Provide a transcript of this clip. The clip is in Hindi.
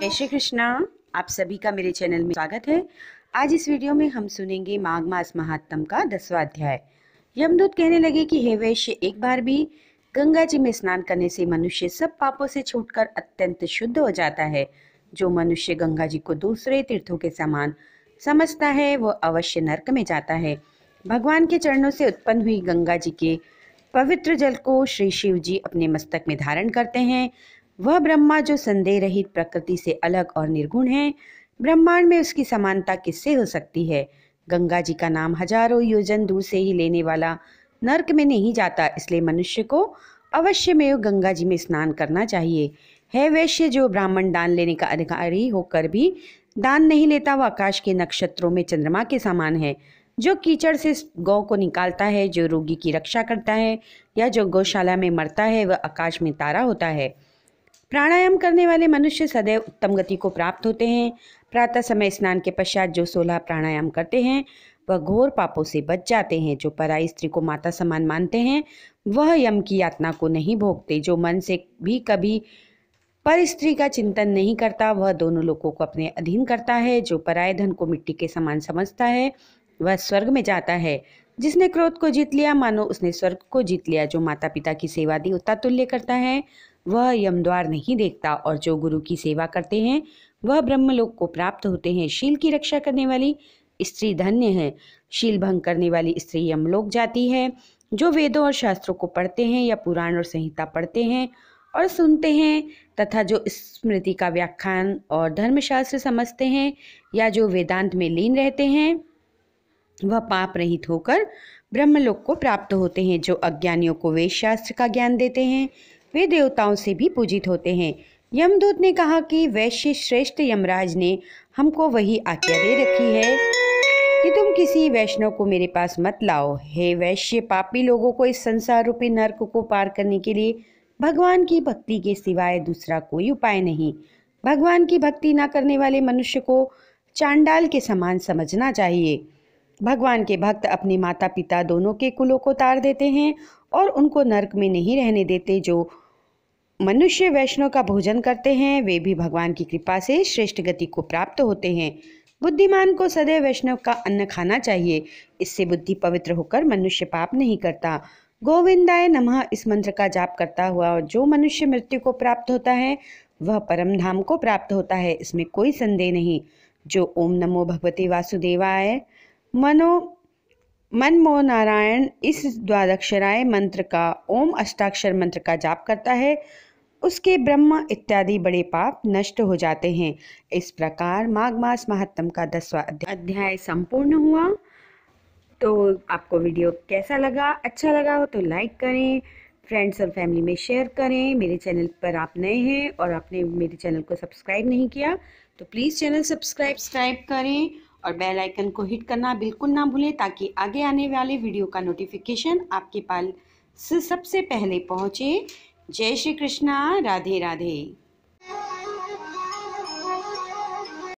जय श्री कृष्णा। आप सभी का मेरे चैनल में स्वागत है। आज इस वीडियो में हम सुनेंगे माघ मास महात्म का दसवां अध्याय। यमदूत कहने लगे कि, हे वैश्य, एक बार भी गंगा जी में स्नान करने से मनुष्य सब पापों से छूटकर अत्यंत शुद्ध हो जाता है। जो मनुष्य गंगा जी को दूसरे तीर्थों के समान समझता है, वो अवश्य नर्क में जाता है। भगवान के चरणों से उत्पन्न हुई गंगा जी के पवित्र जल को श्री शिव जी अपने मस्तक में धारण करते हैं। वह ब्रह्मा जो संदेह रहित प्रकृति से अलग और निर्गुण है, ब्रह्मांड में उसकी समानता किससे हो सकती है? गंगा जी का नाम हज़ारों योजन दूर से ही लेने वाला नर्क में नहीं जाता इसलिए मनुष्य को अवश्य में गंगा जी में स्नान करना चाहिए। है वैश्य जो ब्राह्मण दान लेने का अधिकारी होकर भी दान नहीं लेता, वह आकाश के नक्षत्रों में चंद्रमा के समान है, जो कीचड़ से गौ को निकालता है, जो रोगी की रक्षा करता है या जो गौशाला में मरता है, वह आकाश में तारा होता है। प्राणायाम करने वाले मनुष्य सदैव उत्तम गति को प्राप्त होते हैं। प्रातः समय स्नान के पश्चात जो सोलह प्राणायाम करते हैं, वह घोर पापों से बच जाते हैं, जो पराई स्त्री को माता समान मानते हैं। वह यम की यातना को नहीं भोगते, जो मन से भी कभी पर स्त्री का चिंतन नहीं करता, वह दोनों लोगों को अपने अधीन करता है, जो पराय धन को मिट्टी के समान समझता है, वह स्वर्ग में जाता है। जिसने क्रोध को जीत लिया, मानो उसने स्वर्ग को जीत लिया, जो माता पिता की सेवा दी उतना तुल्य करता है। वह यमद्वार नहीं देखता और जो गुरु की सेवा करते हैं, वह ब्रह्मलोक को प्राप्त होते हैं, शील की रक्षा करने वाली स्त्री धन्य है। शील भंग करने वाली स्त्री यमलोक जाती है, जो वेदों और शास्त्रों को पढ़ते हैं या पुराण और संहिता पढ़ते हैं और सुनते हैं, तथा जो स्मृति का व्याख्यान और धर्मशास्त्र समझते हैं या जो वेदांत में लीन रहते हैं, वह पाप रहित होकर ब्रह्मलोक को प्राप्त होते हैं, जो अज्ञानियों को वेद शास्त्र का ज्ञान देते हैं वे देवताओं से भी पूजित होते हैं। यमदूत ने कहा कि वैश्य श्रेष्ठ यमराज ने हमको वही आज्ञा दे रखी है कि तुम किसी वैष्णव को मेरे पास मत लाओ। हे वैश्य, पापी लोगों को इस संसार रूपी नर्क को पार करने के लिए भगवान की भक्ति के सिवाय दूसरा कोई उपाय नहीं। भगवान की भक्ति ना करने वाले मनुष्य को चांडाल के समान समझना चाहिए। भगवान के भक्त अपने माता पिता दोनों के कुलों को तार देते हैं और उनको नरक में नहीं रहने देते जो मनुष्य वैष्णव का भोजन करते हैं, वे भी भगवान की कृपा से श्रेष्ठ गति को प्राप्त होते हैं। बुद्धिमान को सदैव वैष्णव का अन्न खाना चाहिए, इससे बुद्धि पवित्र होकर मनुष्य पाप नहीं करता। गोविंदाय नमः इस मंत्र का जाप करता हुआ जो मनुष्य मृत्यु को प्राप्त होता है, वह परम धाम को प्राप्त होता है, इसमें कोई संदेह नहीं। जो ओम नमो भगवते वासुदेवाय। मनो, मनमो नारायण इस द्वादक्षराय मंत्र का, ओम अष्टाक्षर मंत्र का जाप करता है। उसके ब्रह्म इत्यादि बड़े पाप नष्ट हो जाते हैं। इस प्रकार माघ मास महात्म का दसवा अध्याय संपूर्ण हुआ। तो आपको वीडियो कैसा लगा? अच्छा लगा हो तो लाइक करें, फ्रेंड्स और फैमिली में शेयर करें। मेरे चैनल पर आप नए हैं और आपने मेरे चैनल को सब्सक्राइब नहीं किया तो प्लीज़ चैनल सब्सक्राइब सब्सक्राइब करें और बेल आइकन को हिट करना बिल्कुल ना भूलें ताकि आगे आने वाले वीडियो का नोटिफिकेशन आपके पास सबसे पहले पहुँचे। जय श्री कृष्णा राधे राधे।